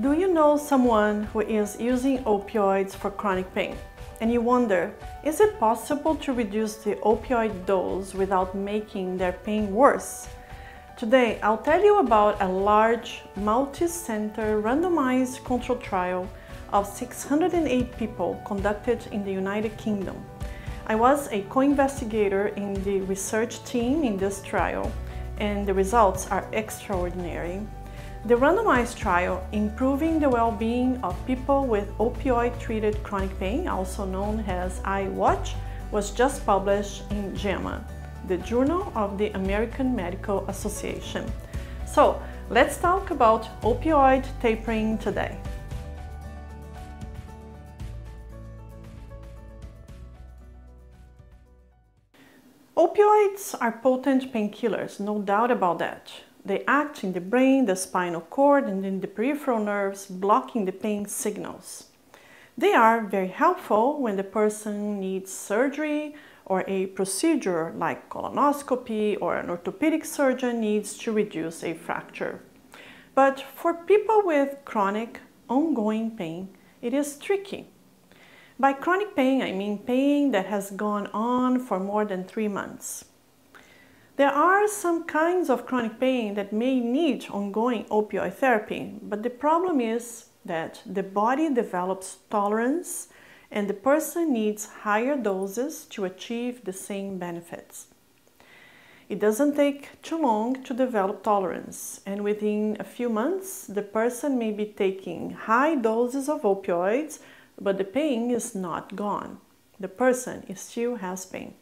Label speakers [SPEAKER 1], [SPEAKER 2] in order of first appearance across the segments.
[SPEAKER 1] Do you know someone who is using opioids for chronic pain? And you wonder, is it possible to reduce the opioid dose without making their pain worse? Today, I'll tell you about a large, multi-center, randomized control trial of 608 people conducted in the United Kingdom. I was a co-investigator in the research team in this trial, and the results are extraordinary. The randomized trial Improving the Well-Being of People with Opioid-Treated Chronic Pain, also known as I-WOTCH, was just published in JAMA, the Journal of the American Medical Association. So, let's talk about opioid tapering today. Opioids are potent painkillers, no doubt about that. They act in the brain, the spinal cord, and in the peripheral nerves, blocking the pain signals. They are very helpful when the person needs surgery or a procedure like colonoscopy or an orthopedic surgeon needs to reduce a fracture. But for people with chronic, ongoing pain, it is tricky. By chronic pain, I mean pain that has gone on for more than three months. There are some kinds of chronic pain that may need ongoing opioid therapy, but the problem is that the body develops tolerance and the person needs higher doses to achieve the same benefits. It doesn't take too long to develop tolerance, and within a few months, the person may be taking high doses of opioids, but the pain is not gone. The person still has pain.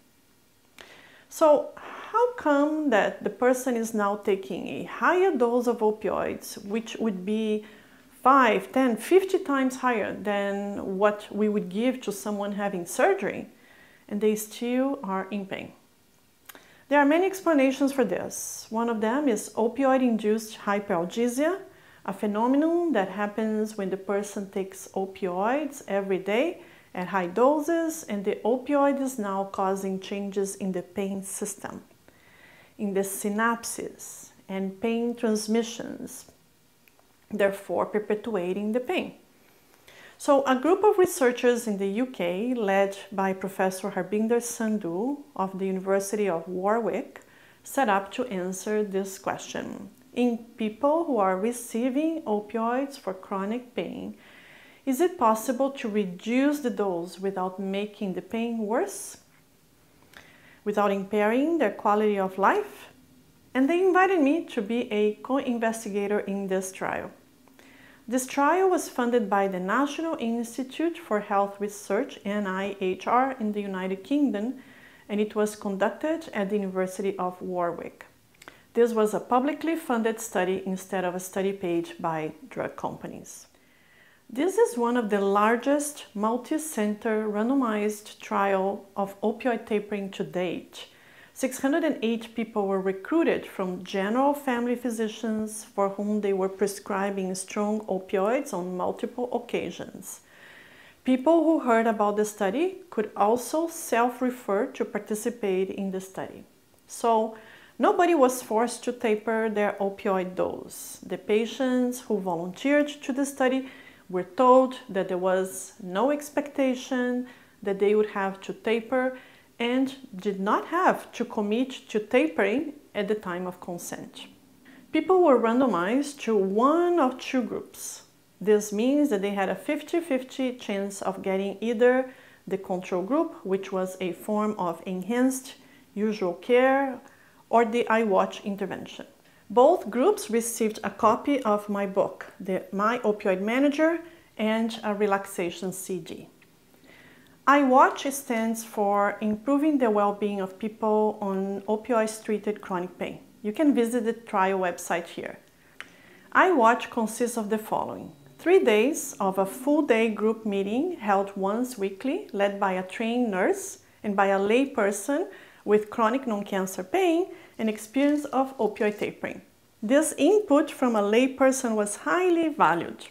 [SPEAKER 1] So, how come that the person is now taking a higher dose of opioids, which would be 5, 10, 50 times higher than what we would give to someone having surgery, and they still are in pain? There are many explanations for this. One of them is opioid-induced hyperalgesia, a phenomenon that happens when the person takes opioids every day at high doses and the opioid is now causing changes in the pain system in the synapses and pain transmissions, therefore perpetuating the pain. So a group of researchers in the UK, led by Professor Harbinder Sandhu of the University of Warwick, set up to answer this question. In people who are receiving opioids for chronic pain, is it possible to reduce the dose without making the pain worse? Without impairing their quality of life, and they invited me to be a co-investigator in this trial. This trial was funded by the National Institute for Health Research, NIHR, in the United Kingdom, and it was conducted at the University of Warwick. This was a publicly funded study instead of a study paid by drug companies. This is one of the largest multi-center randomized trial of opioid tapering to date. 608 people were recruited from general family physicians for whom they were prescribing strong opioids on multiple occasions. People who heard about the study could also self-refer to participate in the study. So, nobody was forced to taper their opioid dose. The patients who volunteered to the study were told that there was no expectation that they would have to taper and did not have to commit to tapering at the time of consent. People were randomized to one of two groups. This means that they had a 50-50 chance of getting either the control group, which was a form of enhanced usual care, or the I-WOTCH intervention. Both groups received a copy of my book, the My Opioid Manager, and a relaxation CD. I-WOTCH stands for Improving the Well-Being of People on Opioids-Treated Chronic Pain. You can visit the trial website here. I-WOTCH consists of the following. Three days of a full-day group meeting held once weekly, led by a trained nurse and by a lay person with chronic non-cancer pain and experience of opioid tapering. This input from a layperson was highly valued.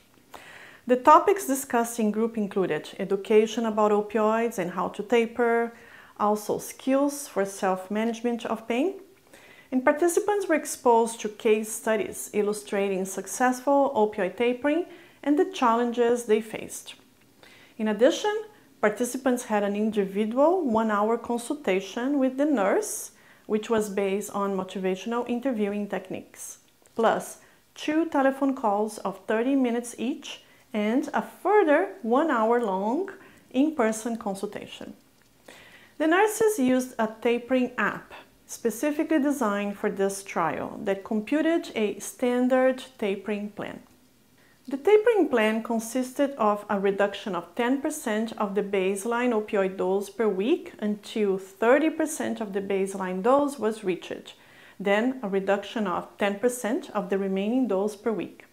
[SPEAKER 1] The topics discussed in group included education about opioids and how to taper, also skills for self-management of pain, and participants were exposed to case studies illustrating successful opioid tapering and the challenges they faced. In addition, participants had an individual one hour consultation with the nurse, which was based on motivational interviewing techniques, plus two telephone calls of 30 minutes each and a further one hour long in person consultation. The nurses used a tapering app specifically designed for this trial that computed a standard tapering plan. The tapering plan consisted of a reduction of 10% of the baseline opioid dose per week until 30% of the baseline dose was reached, then a reduction of 10% of the remaining dose per week.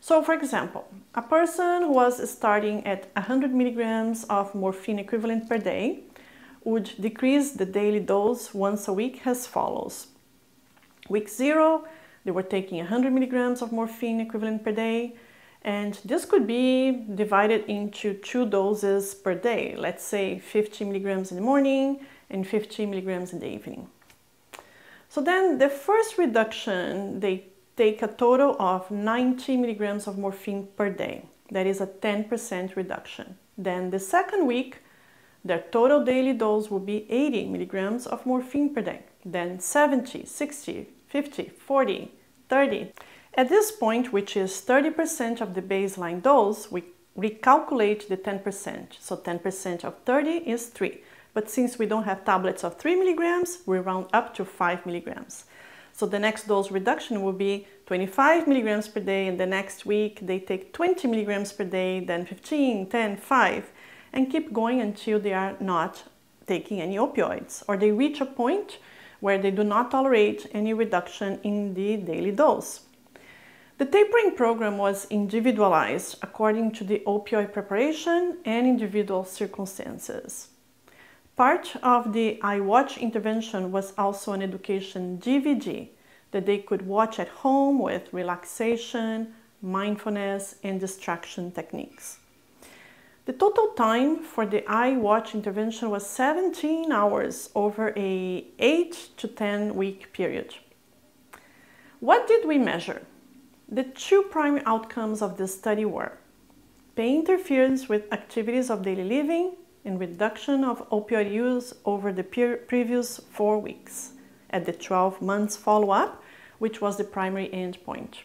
[SPEAKER 1] So, for example, a person who was starting at 100 milligrams of morphine equivalent per day would decrease the daily dose once a week as follows. Week zero, they were taking 100 milligrams of morphine equivalent per day, and this could be divided into two doses per day, let's say 50 milligrams in the morning and 50 milligrams in the evening. So then the first reduction, they take a total of 90 milligrams of morphine per day. That is a 10% reduction. Then the second week, their total daily dose will be 80 milligrams of morphine per day, then 70, 60, 50, 40, 30. At this point, which is 30% of the baseline dose, we recalculate the 10%. So 10% of 30 is 3. But since we don't have tablets of 3 milligrams, we round up to 5 milligrams. So the next dose reduction will be 25 milligrams per day, and the next week they take 20 milligrams per day, then 15, 10, 5 and keep going until they are not taking any opioids or they reach a point where they do not tolerate any reduction in the daily dose. The tapering program was individualized according to the opioid preparation and individual circumstances. Part of the I-WOTCH intervention was also an education DVD that they could watch at home with relaxation, mindfulness, and distraction techniques. The total time for the I-WOTCH intervention was 17 hours over a 8 to 10 week period. What did we measure? The two primary outcomes of this study were pain interference with activities of daily living and reduction of opioid use over the previous four weeks at the 12 months follow-up, which was the primary endpoint.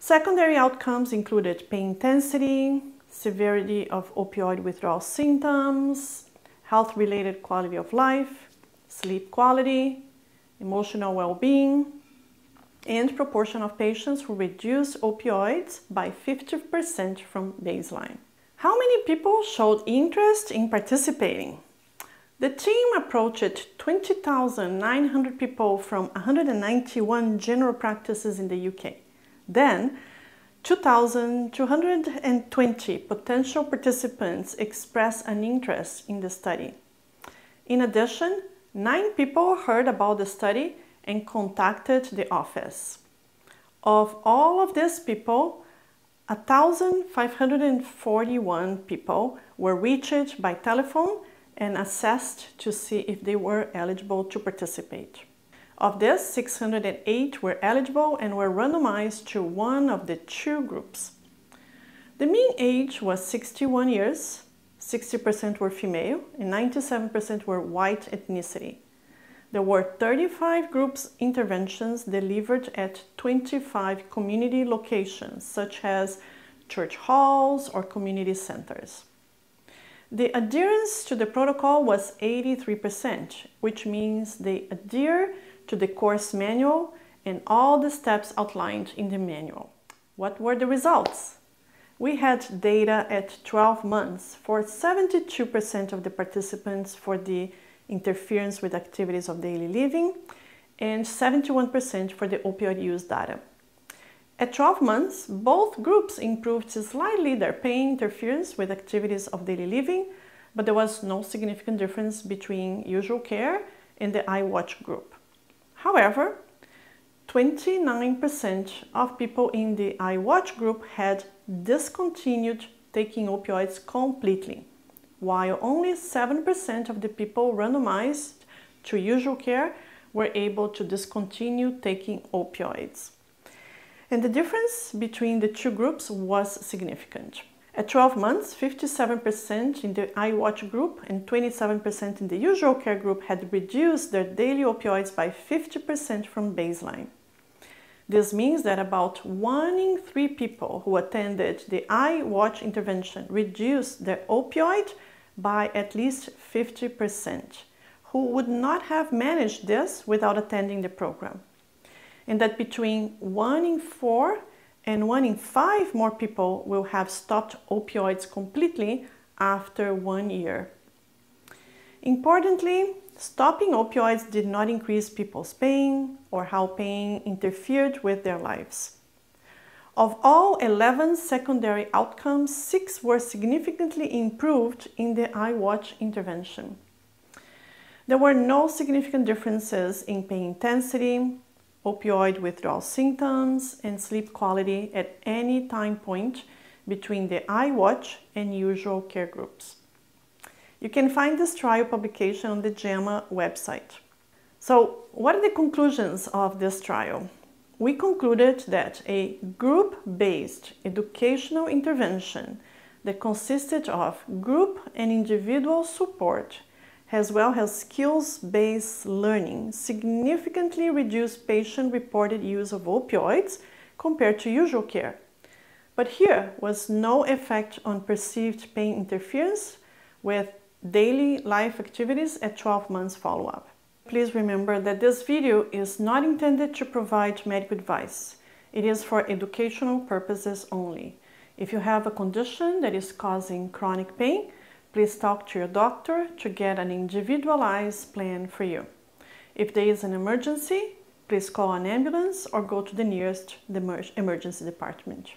[SPEAKER 1] Secondary outcomes included pain intensity, severity of opioid withdrawal symptoms, health related quality of life, sleep quality, emotional well being, and proportion of patients who reduced opioids by 50% from baseline. How many people showed interest in participating? The team approached 20,900 people from 191 general practices in the UK. Then 2,220 potential participants expressed an interest in the study. In addition, nine people heard about the study and contacted the office. Of all of these people, 1,541 people were reached by telephone and assessed to see if they were eligible to participate. Of this, 608 were eligible and were randomized to one of the two groups. The mean age was 61 years, 60% were female, and 97% were white ethnicity. There were 35 groups interventions delivered at 25 community locations, such as church halls or community centers. The adherence to the protocol was 83%, which means they adhere to the course manual and all the steps outlined in the manual. What were the results? We had data at 12 months for 72% of the participants for the interference with activities of daily living and 71% for the opioid use data. At 12 months, both groups improved slightly their pain interference with activities of daily living, but there was no significant difference between usual care and the I-WOTCH group. However, 29% of people in the I-WOTCH group had discontinued taking opioids completely, while only 7% of the people randomized to usual care were able to discontinue taking opioids. And the difference between the two groups was significant. At 12 months, 57% in the I-WOTCH group and 27% in the usual care group had reduced their daily opioids by 50% from baseline. This means that about one in three people who attended the I-WOTCH intervention reduced their opioid by at least 50%, who would not have managed this without attending the program. And that between one in four and one in five more people will have stopped opioids completely after one year. Importantly, Stopping opioids did not increase people's pain or how pain interfered with their lives. Of all 11 secondary outcomes, six were significantly improved in the I-WOTCH intervention. There were no significant differences in pain intensity, opioid withdrawal symptoms, and sleep quality at any time point between the I-WOTCH and usual care groups. You can find this trial publication on the JAMA website. So, what are the conclusions of this trial? We concluded that a group-based educational intervention that consisted of group and individual support as well as skills-based learning significantly reduced patient-reported use of opioids compared to usual care. But here was no effect on perceived pain interference with daily life activities at 12 months follow-up. Please remember that this video is not intended to provide medical advice. It is for educational purposes only. If you have a condition that is causing chronic pain, please talk to your doctor to get an individualized plan for you. If there is an emergency, please call an ambulance or go to the nearest emergency department.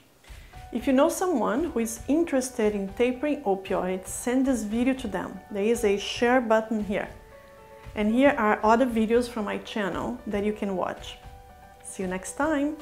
[SPEAKER 1] If you know someone who is interested in tapering opioids, send this video to them. There is a share button here. And here are other videos from my channel that you can watch. See you next time!